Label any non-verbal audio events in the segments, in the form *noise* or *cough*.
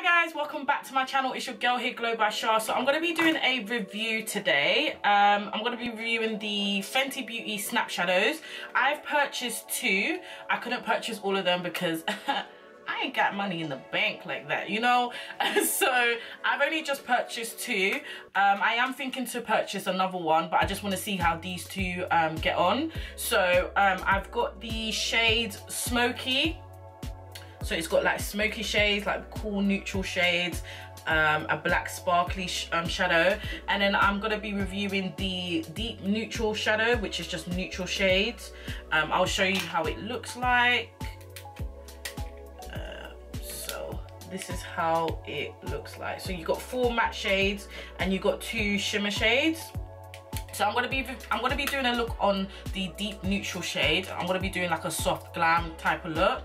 hi guys. Welcome back to my channel. It's your girl here Glowbysha. So i'm going to be doing a review today. Um i'm going to be reviewing the fenty beauty snap shadows. I've purchased two. I couldn't purchase all of them because *laughs* I ain't got money in the bank like that, you know? *laughs* so I've only just purchased two. Um, I am thinking to purchase another one, but I just want to see how these two um, get on. So um, I've got the shade Smoky so it's got like smoky shades, like cool neutral shades, um, a black sparkly sh um, shadow. And then I'm gonna be reviewing the deep neutral shadow, which is just neutral shades. Um, I'll show you how it looks like. Uh, so this is how it looks like. So you've got four matte shades and you've got two shimmer shades. So I'm gonna be I'm gonna be doing a look on the deep neutral shade. I'm gonna be doing like a soft glam type of look.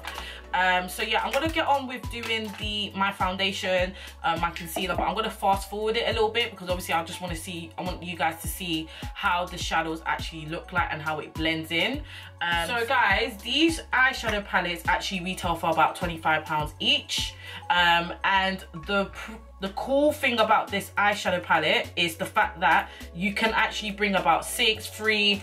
Um, so yeah, I'm gonna get on with doing the my foundation, uh, my concealer, but I'm gonna fast forward it a little bit because obviously I just want to see, I want you guys to see how the shadows actually look like and how it blends in. Um, so guys, these eyeshadow palettes actually retail for about 25 pounds each, um, and the the cool thing about this eyeshadow palette is the fact that you can actually bring about six, three,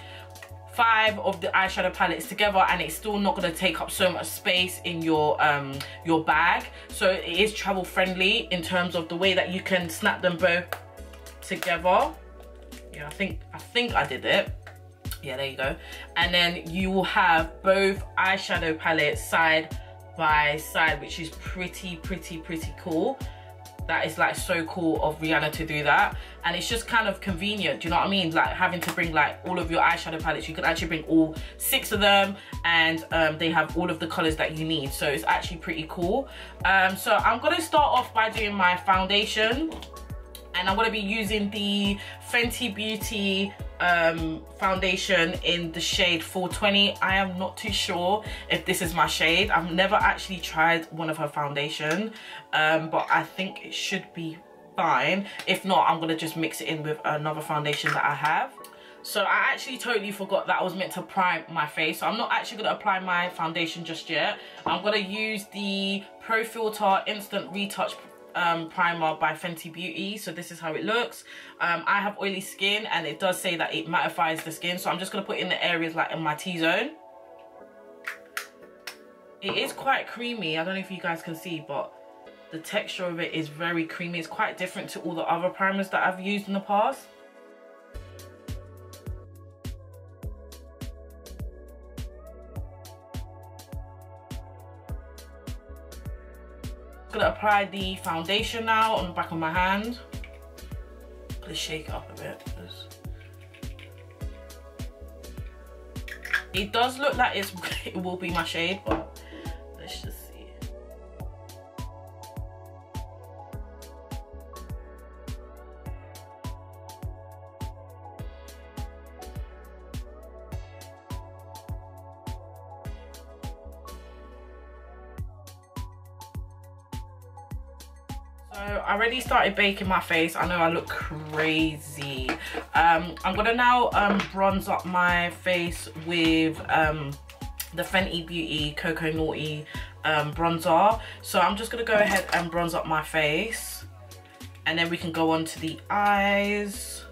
five of the eyeshadow palettes together and it's still not going to take up so much space in your um your bag. So it is travel friendly in terms of the way that you can snap them both together. Yeah i think i think i did it. Yeah there you go. And then you will have both eyeshadow palettes side by side which is pretty pretty pretty cool that is like so cool of Rihanna to do that. And it's just kind of convenient do you know what I mean? Like having to bring like all of your eyeshadow palettes you can actually bring all six of them and um, they have all of the colors that you need. So it's actually pretty cool. Um, so I'm gonna start off by doing my foundation and I'm going to be using the Fenty Beauty um, foundation in the shade 420. I am not too sure if this is my shade. I've never actually tried one of her foundation, um, but I think it should be fine. If not, I'm going to just mix it in with another foundation that I have. So I actually totally forgot that I was meant to prime my face. So I'm not actually going to apply my foundation just yet. I'm going to use the Pro Filter Instant Retouch um, primer by Fenty Beauty. So this is how it looks. Um, I have oily skin and it does say that it mattifies the skin. So I'm just going to put in the areas like in my T-zone. It is quite creamy. I don't know if you guys can see, but the texture of it is very creamy. It's quite different to all the other primers that I've used in the past. Apply the foundation now on the back of my hand. Let's shake it up a bit. It does look like *laughs* it will be my shade, but already started baking my face. I know I look crazy. Um, I'm gonna now um, bronze up my face with um, the Fenty Beauty Cocoa Naughty um, bronzer. So I'm just gonna go ahead and bronze up my face. And then we can go on to the eyes.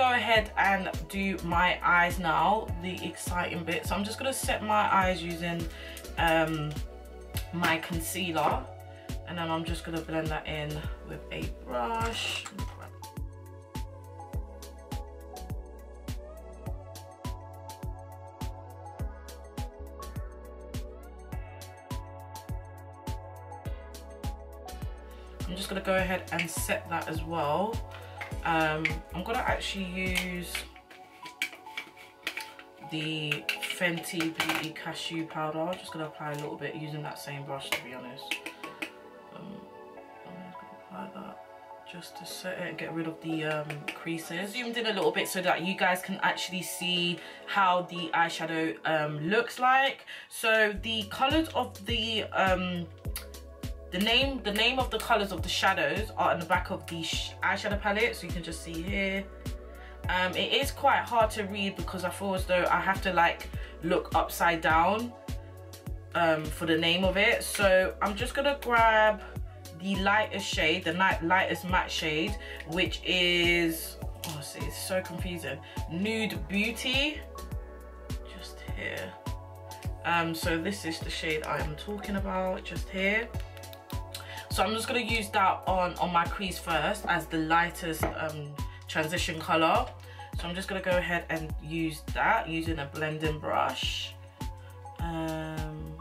Go ahead and do my eyes now, the exciting bit. So I'm just gonna set my eyes using um, my concealer and then I'm just gonna blend that in with a brush. I'm just gonna go ahead and set that as well um, I'm gonna actually use the Fenty Beauty Cashew Powder. I'm just gonna apply a little bit using that same brush to be honest. Um, apply that just to set it and get rid of the um, creases. Zoomed in a little bit so that you guys can actually see how the eyeshadow um, looks like. So the colors of the um, the name the name of the colors of the shadows are in the back of the eyeshadow palette, so you can just see here. Um, it is quite hard to read because I feel as though I have to like look upside down um, for the name of it. So I'm just gonna grab the lightest shade, the lightest matte shade, which is, oh, see, it's so confusing. Nude Beauty, just here. Um, so this is the shade I am talking about, just here. So I'm just gonna use that on, on my crease first as the lightest um, transition color. So I'm just gonna go ahead and use that using a blending brush. Um,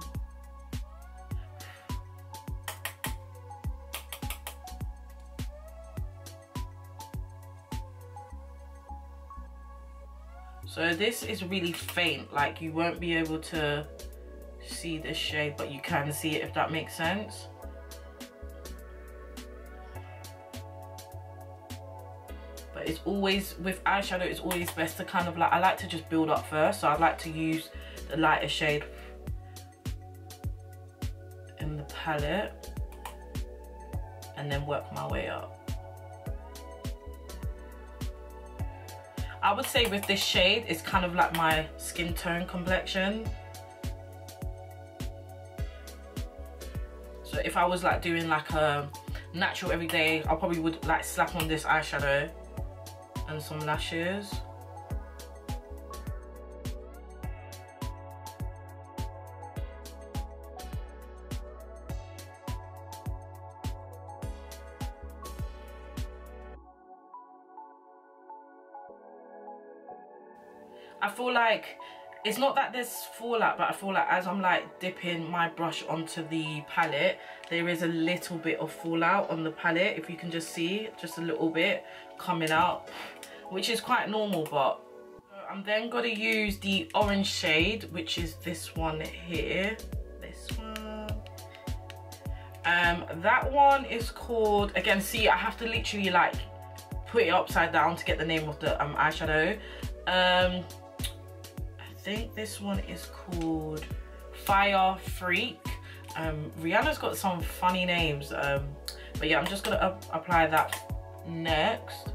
So this is really faint, like you won't be able to see this shade, but you can see it if that makes sense. It's always, with eyeshadow, it's always best to kind of like, I like to just build up first. So I like to use the lighter shade in the palette and then work my way up. I would say with this shade, it's kind of like my skin tone complexion. So if I was like doing like a natural everyday, I probably would like slap on this eyeshadow some lashes. I feel like it's not that there's fallout but I feel like as I'm like dipping my brush onto the palette there is a little bit of fallout on the palette if you can just see just a little bit coming out which is quite normal but I'm then going to use the orange shade which is this one here this one um that one is called again see I have to literally like put it upside down to get the name of the um, eyeshadow um I think this one is called Fire Freak. Um, Rihanna's got some funny names. Um, but yeah, I'm just gonna apply that next.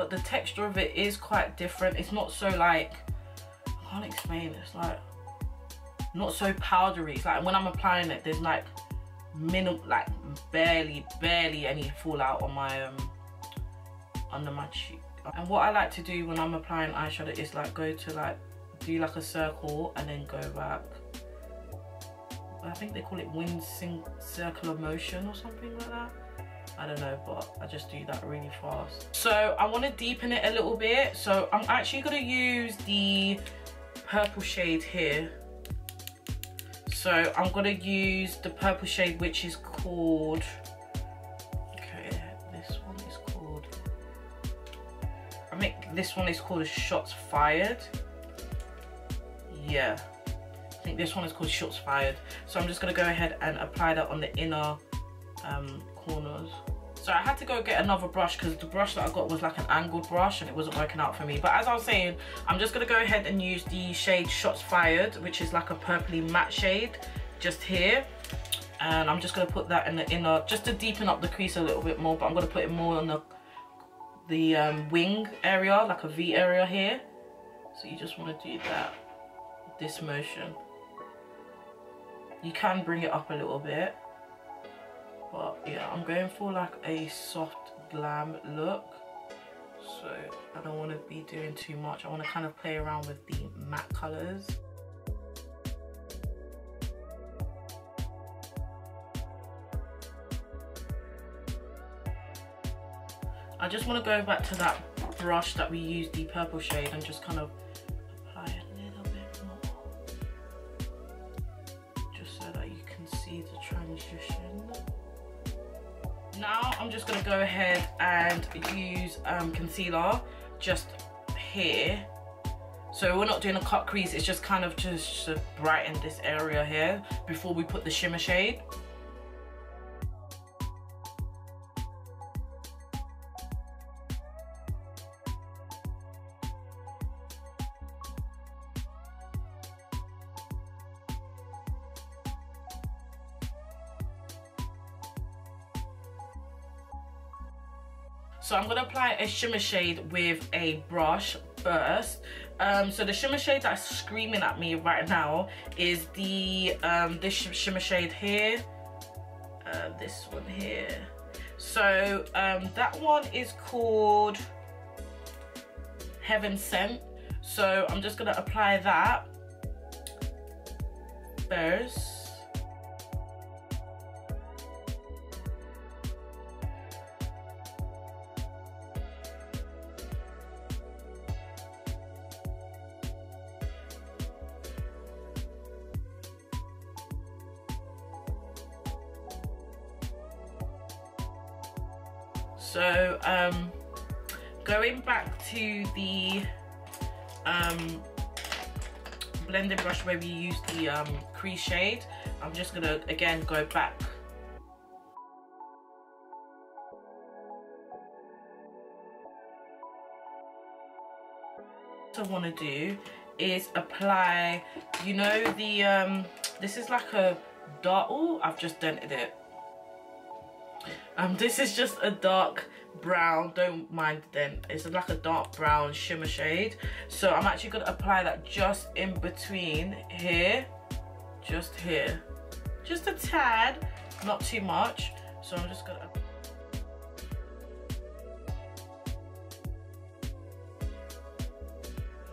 But the texture of it is quite different. It's not so like, I can't explain, it's like, not so powdery. It's like when I'm applying it, there's like minimal, like barely, barely any fallout on my, um, under my cheek. And what I like to do when I'm applying eyeshadow is like go to like, do like a circle and then go back. I think they call it wind circular motion or something like that. I don't know, but I just do that really fast. So I want to deepen it a little bit. So I'm actually going to use the purple shade here so I'm gonna use the purple shade which is called okay this one is called I think this one is called shots fired yeah I think this one is called shots fired so I'm just gonna go ahead and apply that on the inner um, corners so I had to go get another brush because the brush that I got was like an angled brush and it wasn't working out for me. But as I was saying, I'm just going to go ahead and use the shade Shots Fired, which is like a purpley matte shade just here. And I'm just going to put that in the inner, just to deepen up the crease a little bit more. But I'm going to put it more on the, the um, wing area, like a V area here. So you just want to do that, this motion. You can bring it up a little bit but yeah I'm going for like a soft glam look. So I don't want to be doing too much. I want to kind of play around with the matte colors. I just want to go back to that brush that we used the purple shade and just kind of ahead and use um, concealer just here. So we're not doing a cut crease it's just kind of just to brighten this area here before we put the shimmer shade So I'm gonna apply a shimmer shade with a brush first. Um, so the shimmer shade that's screaming at me right now is the um, this sh shimmer shade here, uh, this one here. So um, that one is called Heaven Sent. So I'm just gonna apply that first. So um, going back to the um, brush where we used the um, crease shade, I'm just gonna again go back. What I want to do is apply you know the um this is like a dark oh I've just dented it um, this is just a dark brown, don't mind the dent. It's like a dark brown shimmer shade. So I'm actually gonna apply that just in between here, just here. Just a tad, not too much. So I'm just gonna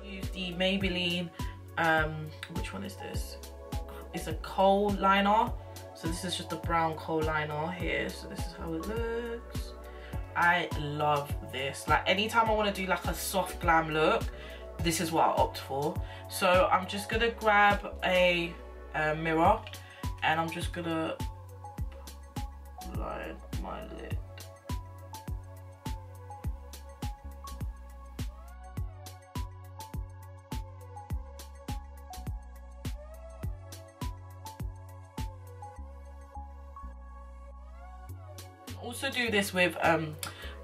use the Maybelline, um, which one is this? It's a kohl liner so this is just a brown kohl liner here. So this is how it looks. I love this. Like anytime I want to do like a soft glam look, this is what I opt for. So I'm just gonna grab a, a mirror and I'm just gonna line my lid. Do this with um,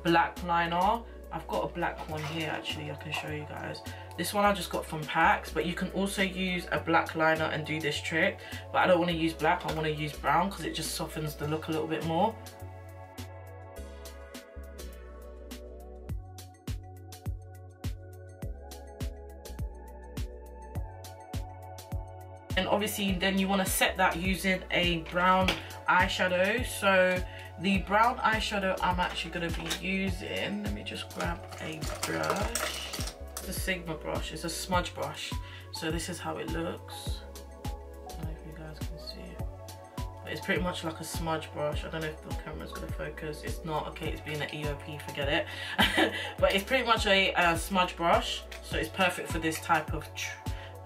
black liner. I've got a black one here actually, I can show you guys. This one I just got from PAX, but you can also use a black liner and do this trick. But I don't want to use black, I want to use brown because it just softens the look a little bit more. And obviously then you want to set that using a brown eyeshadow. So the brown eyeshadow I'm actually going to be using, let me just grab a brush. A Sigma brush, it's a smudge brush. So this is how it looks. I don't know if you guys can see it. But it's pretty much like a smudge brush. I don't know if the camera's going to focus. It's not, okay, it's being an EOP, forget it. *laughs* but it's pretty much a, a smudge brush. So it's perfect for this type of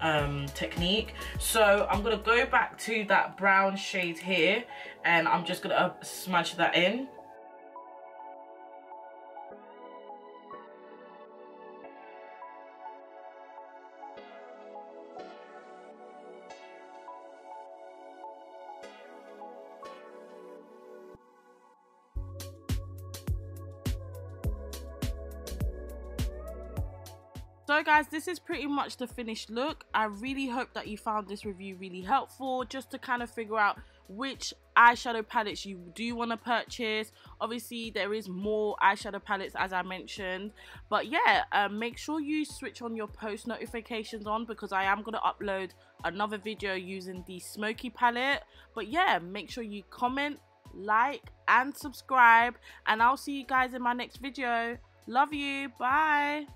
um, technique. So I'm going to go back to that brown shade here and I'm just going to uh, smudge that in. Guys, this is pretty much the finished look. I really hope that you found this review really helpful just to kind of figure out which eyeshadow palettes you do want to purchase. Obviously there is more eyeshadow palettes as i mentioned. But yeah um, make sure you switch on your post notifications on because i am going to upload another video using the smoky palette. But yeah make sure you comment like and subscribe. And i'll see you guys in my next video. Love you. Bye